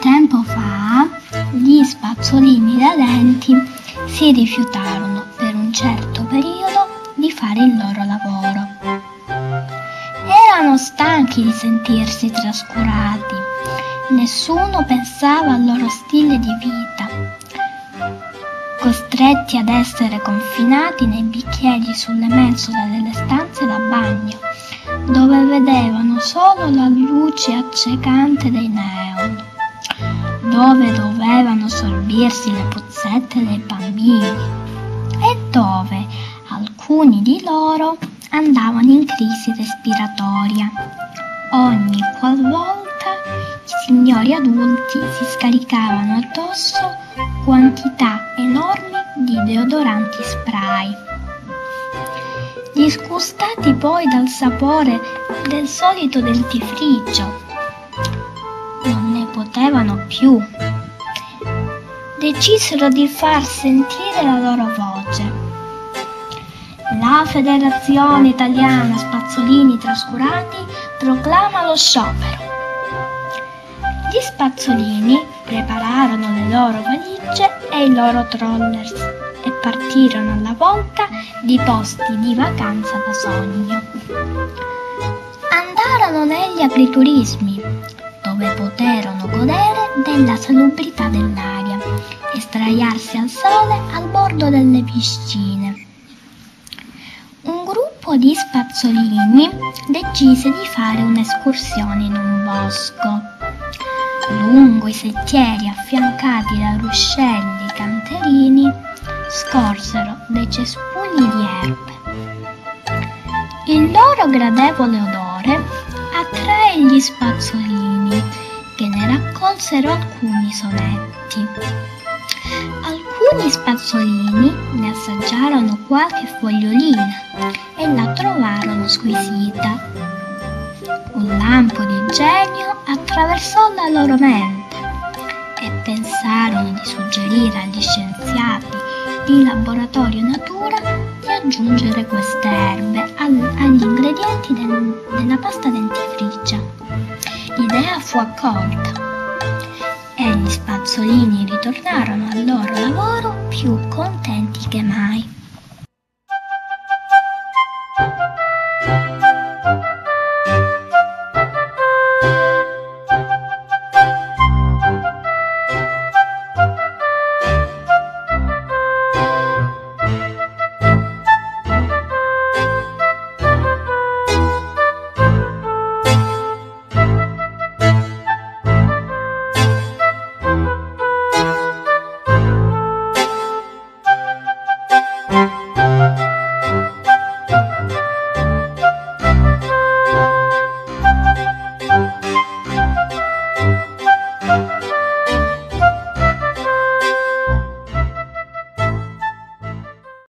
Tempo fa gli spazzolini da denti si rifiutarono per un certo periodo di fare il loro lavoro. Erano stanchi di sentirsi trascurati, nessuno pensava al loro stile di vita, costretti ad essere confinati nei bicchieri sulle mensole delle stanze da bagno, dove vedevano solo la luce accecante dei neon, dove dovevano sorbirsi le puzzette dei bambini e dove alcuni di loro andavano in crisi respiratoria ogni qualvolta i signori adulti si scaricavano addosso quantità enormi di deodoranti spray. Disgustati poi dal sapore del solito dentifricio, potevano più. Decisero di far sentire la loro voce. La Federazione Italiana Spazzolini Trascurati proclama lo sciopero. Gli spazzolini prepararono le loro valigie e i loro trollers e partirono alla volta di posti di vacanza da sogno. Andarono negli agriturismi, dove poterono godere della salubrità dell'aria e sdraiarsi al sole al bordo delle piscine. Un gruppo di spazzolini decise di fare un'escursione in un bosco lungo i sentieri affiancati da ruscelli canterini, scorsero dei cespugli di erbe. Il loro gradevole odore attrae gli spazzolini, raccolsero alcuni sonetti. Alcuni spazzolini ne assaggiarono qualche fogliolina e la trovarono squisita. Un lampo di genio attraversò la loro mente e pensarono di suggerire agli scienziati di Laboratorio Natura di aggiungere queste erbe agli ingredienti del, della pasta dentifricia. L'idea fu accolta e gli spazzolini ritornarono al loro lavoro più contenti che mai.